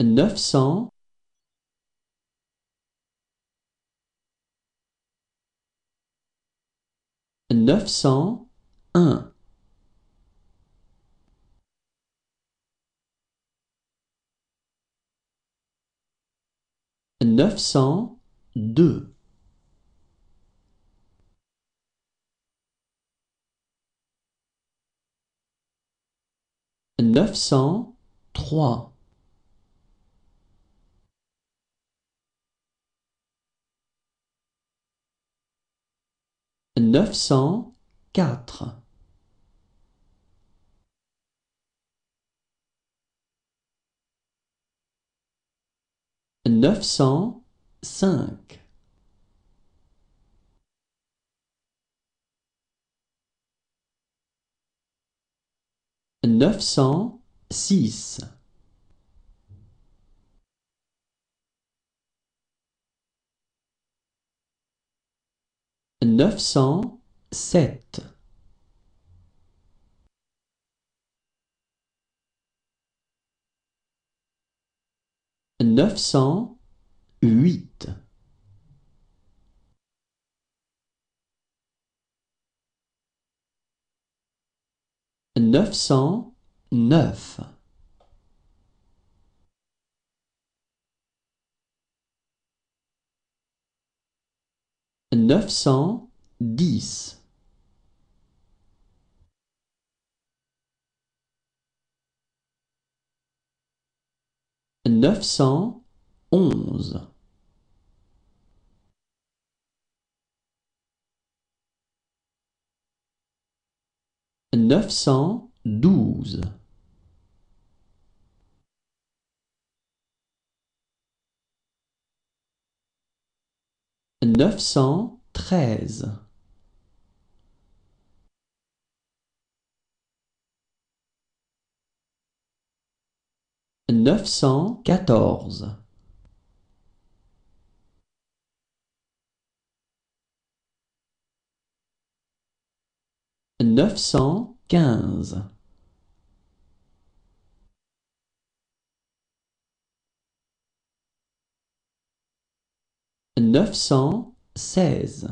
neuf cent neuf cent un. neuf cent deux. neuf cent trois neuf cent quatre. neuf cent cinq. neuf cent six neuf cent sept. neuf cent huit. neuf cent neuf neuf cent dix. neuf cent onze. neuf cent douze neuf cent treize. neuf cent quatorze. neuf cent quinze neuf cent seize.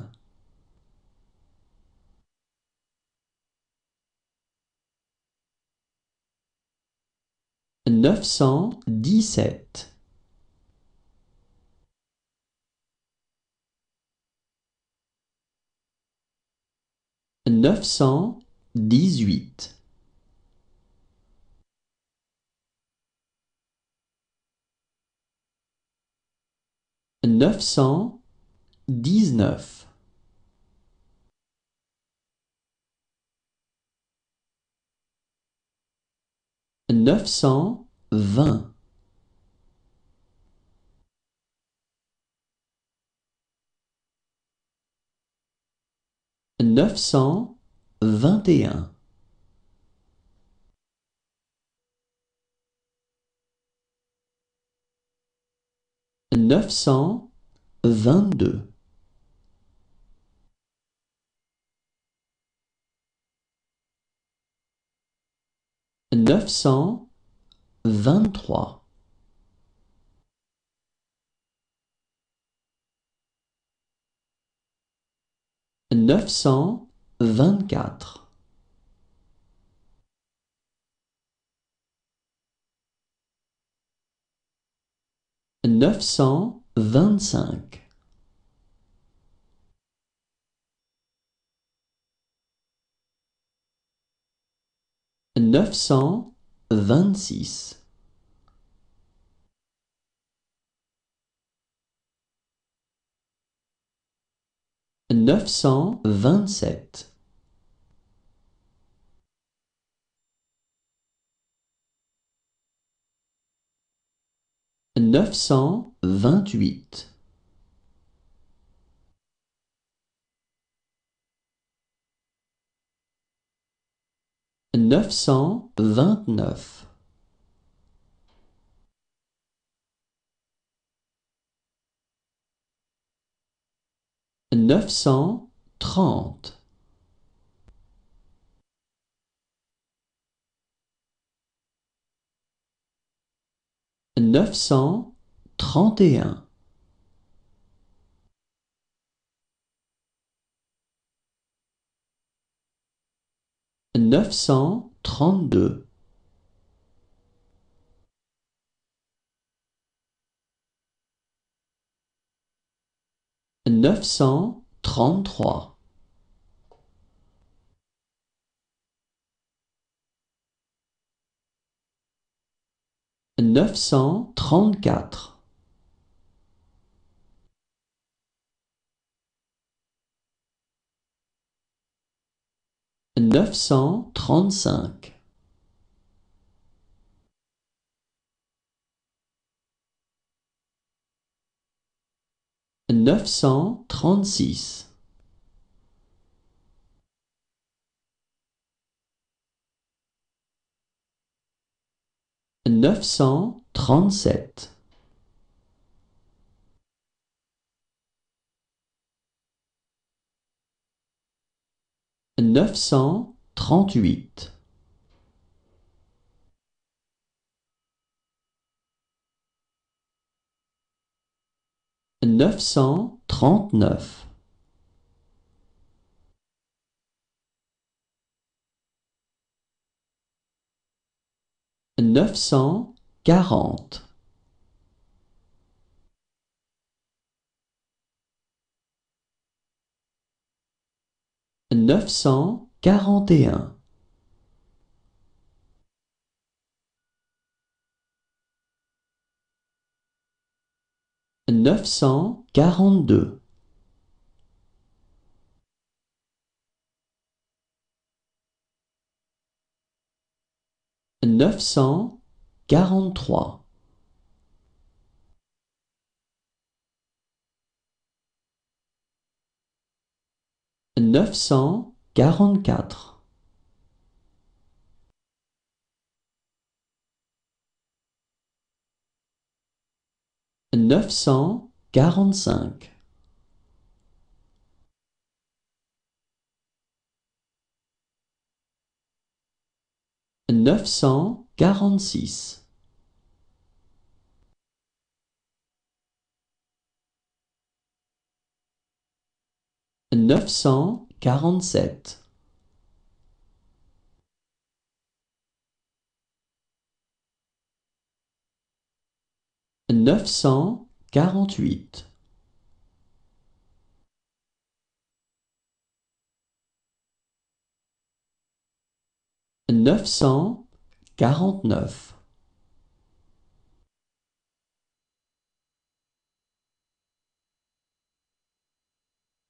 neuf cent dix-sept. neuf cent dix-huit neuf cent dix-neuf. neuf cent vingt. neuf cent vingt et un neuf cent vingt-deux. neuf cent vingt-trois. neuf cent vingt-quatre neuf cent vingt-cinq. neuf cent vingt-six. neuf cent vingt-sept neuf cent vingt-huit. neuf cent vingt-neuf. neuf cent trente neuf cent trente et un, neuf cent trente-deux, neuf cent trente-trois, neuf cent trente-quatre, neuf cent trente-cinq, neuf cent trente-six, neuf cent trente-sept, neuf cent trente-huit, neuf cent trente-neuf, neuf cent quarante, neuf cent quarante et un, neuf cent quarante-deux, neuf cent quarante-trois, neuf cent quarante-quatre, neuf cent quarante-cinq, neuf cent quarante-six, neuf cent quarante-sept, neuf cent quarante-huit, neuf cent quarante-neuf,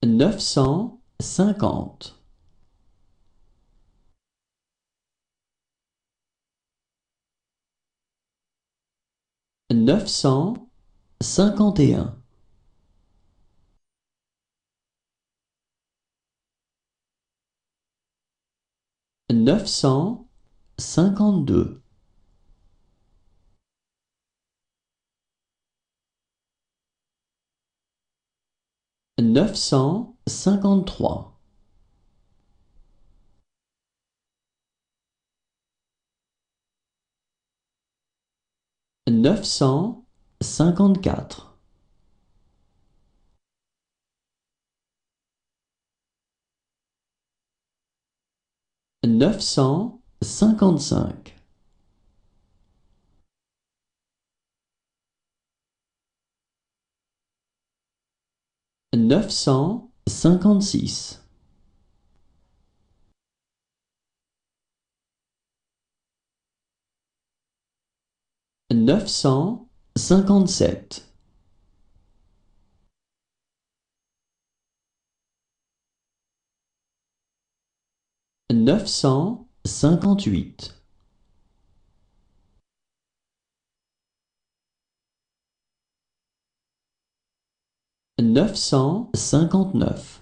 neuf cent cinquante, neuf cent cinquante et un, neuf cent cinquante-deux, neuf cent cinquante-trois, neuf cent cinquante-quatre, neuf cent cinquante-cinq, neuf cent cinquante-six, neuf cent cinquante-sept, neuf cent cinquante-huit, neuf cent cinquante-neuf,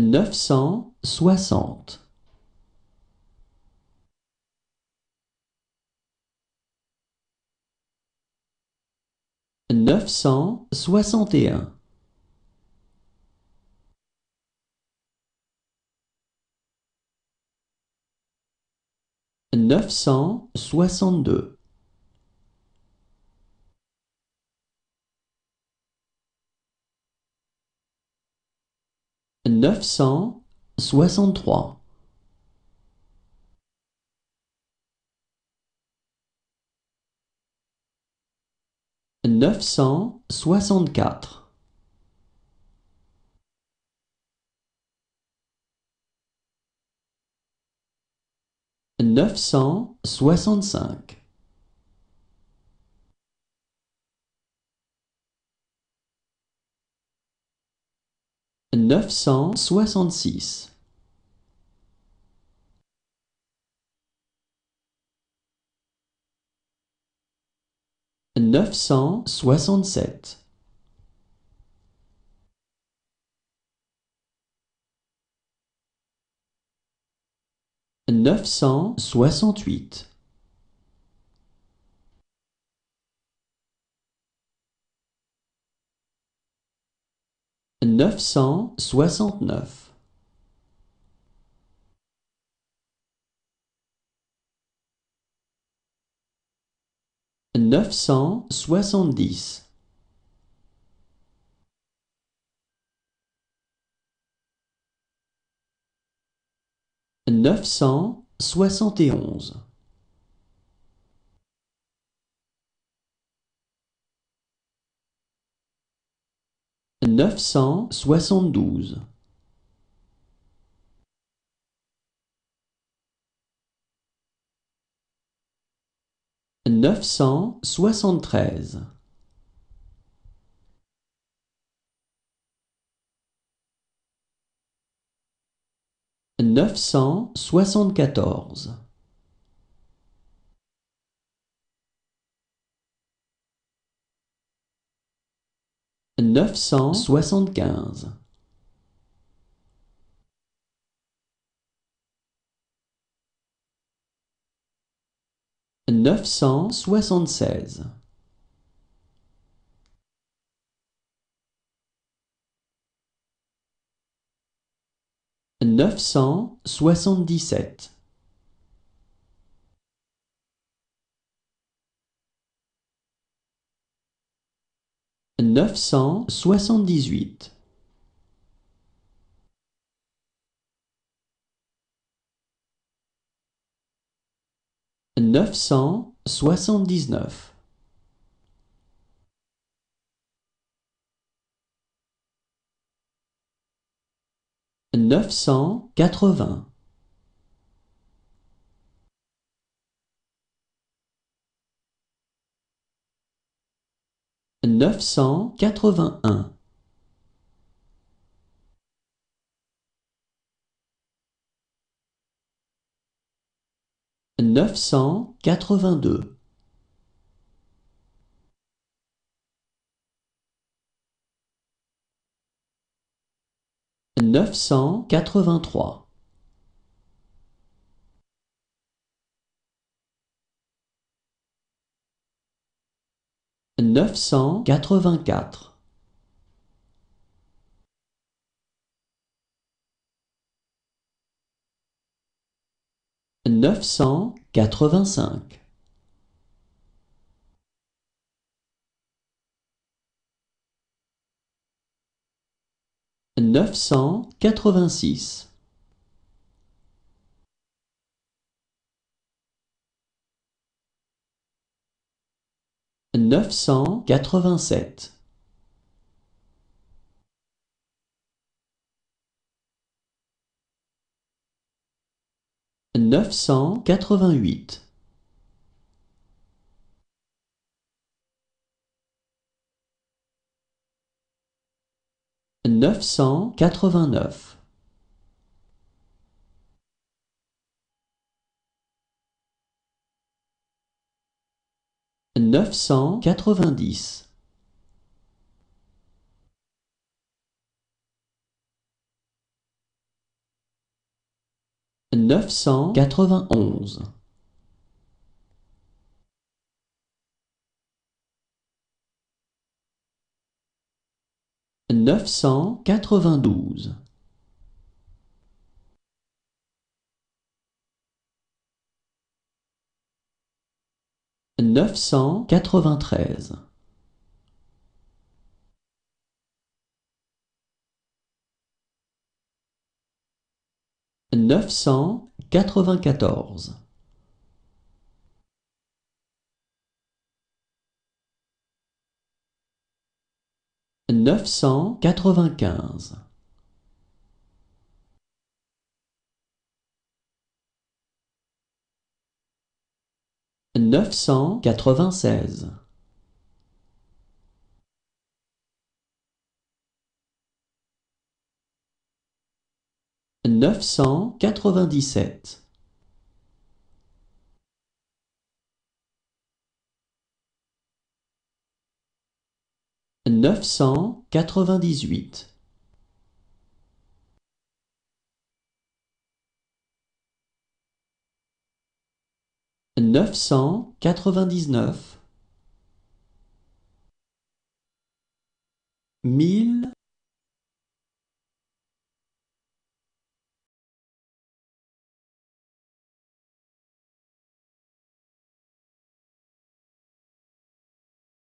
neuf cent soixante, neuf cent soixante et un. Neuf cent soixante-deux. Neuf cent soixante-trois. Neuf cent soixante-quatre, neuf cent soixante-cinq, neuf cent soixante-six, neuf cent soixante-sept, neuf cent soixante-huit, neuf cent soixante-neuf, neuf cent soixante-dix, neuf cent soixante et onze, neuf cent soixante-douze, neuf cent soixante-treize, neuf cent soixante-quatorze, neuf cent soixante-quinze, neuf cent soixante-seize, neuf cent soixante-dix-sept, neuf cent soixante-dix-huit, neuf cent soixante-dix-neuf, neuf cent quatre-vingts, neuf cent quatre-vingt-un, neuf cent quatre-vingt-deux, neuf cent quatre-vingt-trois, neuf cent quatre-vingt-quatre, neuf cent quatre-vingt-cinq, neuf cent quatre-vingt-six, neuf cent quatre-vingt-sept, neuf cent quatre-vingt-huit, neuf cent quatre-vingt-neuf, neuf cent quatre-vingt-dix, neuf cent quatre-vingt-onze, neuf cent quatre-vingt-douze, neuf cent quatre-vingt-treize, neuf cent quatre-vingt-quatorze, neuf cent quatre-vingt-quinze, neuf cent quatre-vingt-seize, neuf cent quatre-vingt-dix-sept, neuf cent quatre-vingt-dix-huit, neuf cent quatre-vingt-dix-neuf, mille